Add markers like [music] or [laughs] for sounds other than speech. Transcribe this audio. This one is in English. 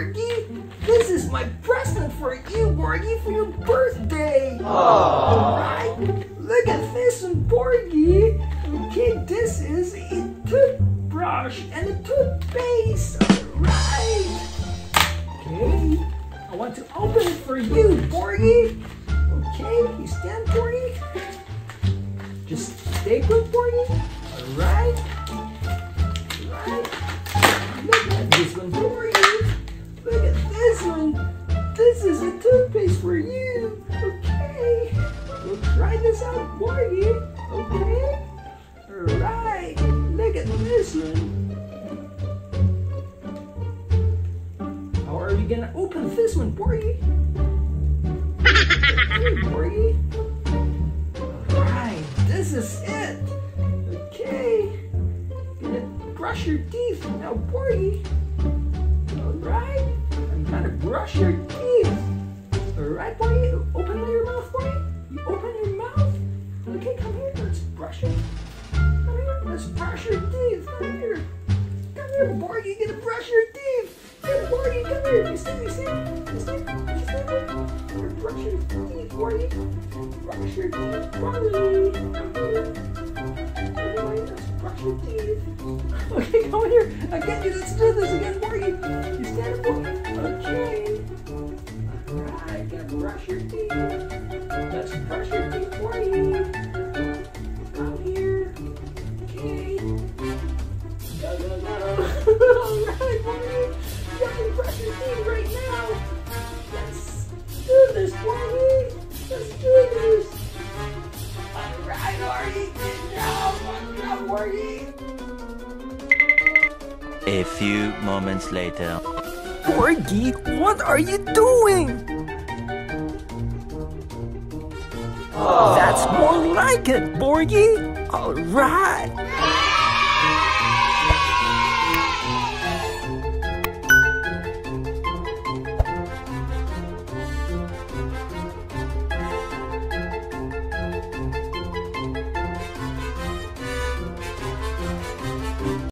Borgy. This is my present for you, Borgy, for your birthday. Alright, look at this one, Borgy. Okay, this is a toothbrush and a toothpaste. Alright. Okay, I want to open it for you, Borgy. Okay, you stand, Borgy. Just stay put, Borgy. Alright. Alright. Look at this one for This is a toothpaste for you. Okay. We'll try this out for you. Okay. Alright. Look at this one. How are we gonna open this one? Okay, Borgy. Alright, this is it. Okay. Gonna brush your teeth now, Borgy. Alright. I'm gonna brush your Okay, come here. Let's brush it. Come here. Let's brush your teeth. Come here. Come here, Borgy. Gonna brush your teeth. Hey, Borgy, come here. You see, you see? You? You your teeth, Borgy. Brush your teeth, Borgy. Come let's [laughs] come here. Again, let's do this again, Borgy. You stand up, Borgy. Okay. Alright, gonna brush your teeth. Let's brush your Alright, Borgy. You have to brush your teeth right now. Let's do this, Borgy. Let's do this. Alright, Borgy. Good job. Good job, Borgy. A few moments later. Borgy, what are you doing? Ah. That's more like it, Borgy. All right.